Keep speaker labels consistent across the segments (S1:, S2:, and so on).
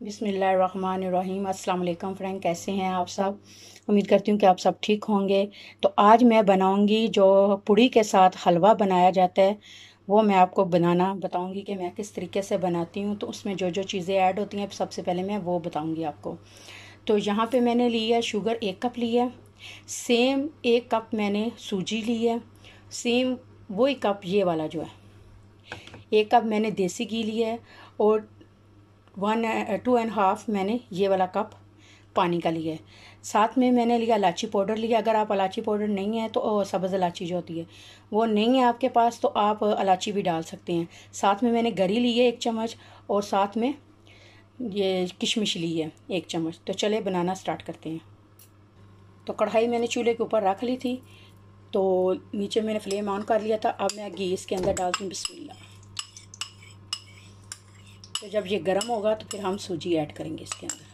S1: अस्सलाम वालेकुम फ्रेंड, कैसे हैं आप सब? उम्मीद करती हूँ कि आप सब ठीक होंगे। तो आज मैं बनाऊँगी जो पुड़ी के साथ हलवा बनाया जाता है, वो मैं आपको बनाना बताऊँगी कि मैं किस तरीके से बनाती हूँ। तो उसमें जो जो चीज़ें ऐड होती हैं, सबसे पहले मैं वो बताऊँगी आपको। तो यहाँ पे मैंने ली है शुगर एक कप ली है, सेम एक कप मैंने सूजी ली है, सेम वही कप ये वाला जो है, एक कप मैंने देसी घी लिया है और वन टू एंड हाफ़ मैंने ये वाला कप पानी का लिया है। साथ में मैंने लिया इलाची पाउडर लिया। अगर आप इलाची पाउडर नहीं है तो सब्ज़ इलाची जो होती है, वो नहीं है आपके पास तो आप इलाची भी डाल सकते हैं। साथ में मैंने गरी ली है एक चम्मच और साथ में ये किशमिश ली है एक चम्मच। तो चले बनाना स्टार्ट करते हैं। तो कढ़ाई मैंने चूल्हे के ऊपर रख ली थी तो नीचे मैंने फ्लेम ऑन कर लिया था। अब मैं घी इसके अंदर डालती हूँ, बिस्मिल्लाह। तो जब ये गर्म होगा तो फिर हम सूजी ऐड करेंगे इसके अंदर।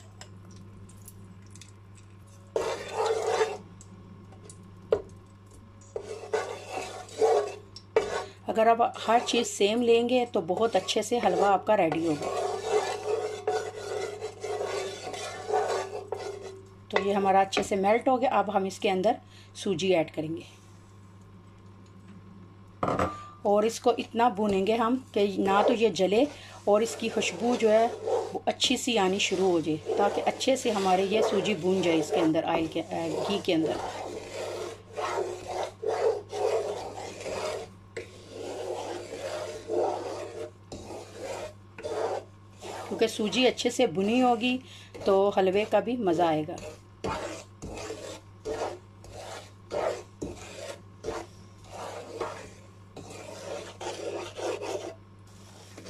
S1: अगर आप हर चीज़ सेम लेंगे तो बहुत अच्छे से हलवा आपका रेडी होगा। तो ये हमारा अच्छे से मेल्ट हो गया। अब हम इसके अंदर सूजी ऐड करेंगे। और इसको इतना भूनेंगे हम कि ना तो ये जले और इसकी खुशबू जो है वो अच्छी सी आनी शुरू हो जाए, ताकि अच्छे से हमारे ये सूजी भून जाए इसके अंदर, आयल के घी के अंदर। क्योंकि सूजी अच्छे से भुनी होगी तो हलवे का भी मज़ा आएगा।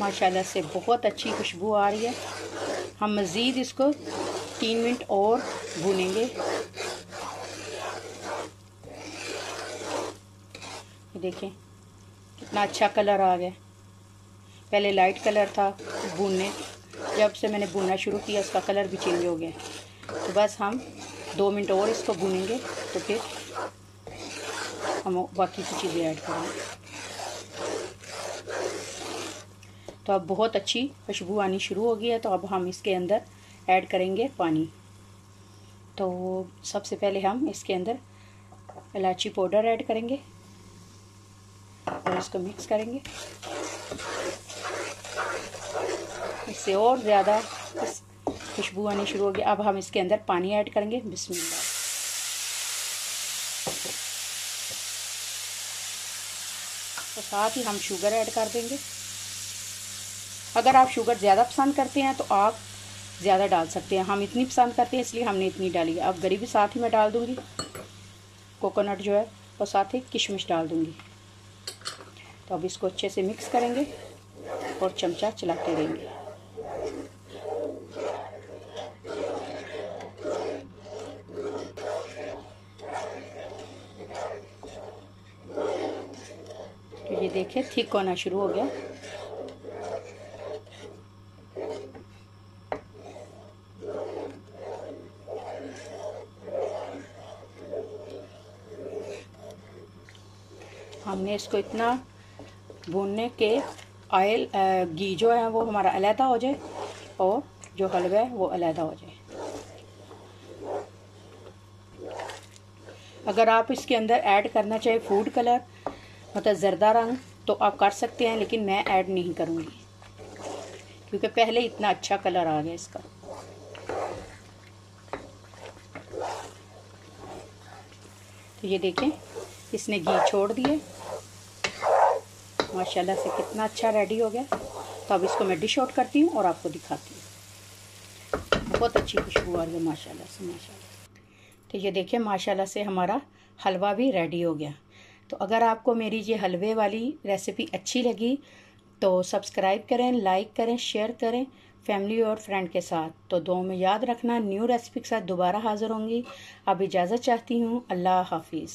S1: माशाल्लाह से बहुत अच्छी खुशबू आ रही है। हम मज़ीद इसको तीन मिनट और भूनेंगे। देखें, कितना अच्छा कलर आ गया। पहले लाइट कलर था, भूनने। जब से मैंने भूनना शुरू किया, इसका कलर भी चेंज हो गया। तो बस हम दो मिनट और इसको भूनेंगे तो फिर हम बाकी की चीज़ें ऐड करेंगे। तो अब बहुत अच्छी खुशबू आनी शुरू हो गई है तो अब हम इसके अंदर ऐड करेंगे पानी। तो सबसे पहले हम इसके अंदर इलायची पाउडर ऐड करेंगे और इसको मिक्स करेंगे। इससे और ज़्यादा खुशबू आनी शुरू हो गई। अब हम इसके अंदर पानी ऐड करेंगे। बिस्मिल्लाह। तो साथ ही हम शुगर ऐड कर देंगे। अगर आप शुगर ज़्यादा पसंद करते हैं तो आप ज़्यादा डाल सकते हैं। हम इतनी पसंद करते हैं, इसलिए हमने इतनी डाली। अब गरी भी साथ ही मैं डाल दूँगी। कोकोनट जो है, और साथ ही किशमिश डाल दूँगी। तो अब इसको अच्छे से मिक्स करेंगे और चमचा चलाते रहेंगे। तो ये देखिए थिक होना शुरू हो गया। हमने इसको इतना भूनने के ऑयल घी जो है वो हमारा अलहदा हो जाए और जो हलवा है वो अलहदा हो जाए। अगर आप इसके अंदर ऐड करना चाहे फ़ूड कलर मतलब ज़रदा रंग तो आप कर सकते हैं, लेकिन मैं ऐड नहीं करूँगी, क्योंकि पहले इतना अच्छा कलर आ गया इसका। तो ये देखें, इसने घी छोड़ दिए माशाल्लाह से कितना अच्छा रेडी हो गया। तो अब इसको मैं डिश आउट करती हूँ और आपको दिखाती हूँ। बहुत अच्छी खुशबू आ रही है, माशाल्लाह से, माशाल्लाह। तो ये देखिए, माशाल्लाह से हमारा हलवा भी रेडी हो गया। तो अगर आपको मेरी ये हलवे वाली रेसिपी अच्छी लगी तो सब्सक्राइब करें लाइक करें शेयर करें फैमिली और फ्रेंड के साथ। तो दो में याद रखना न्यू रेसिपी के साथ दोबारा हाज़िर होंगी। अब इजाज़त चाहती हूँ, अल्लाह हाफिज़।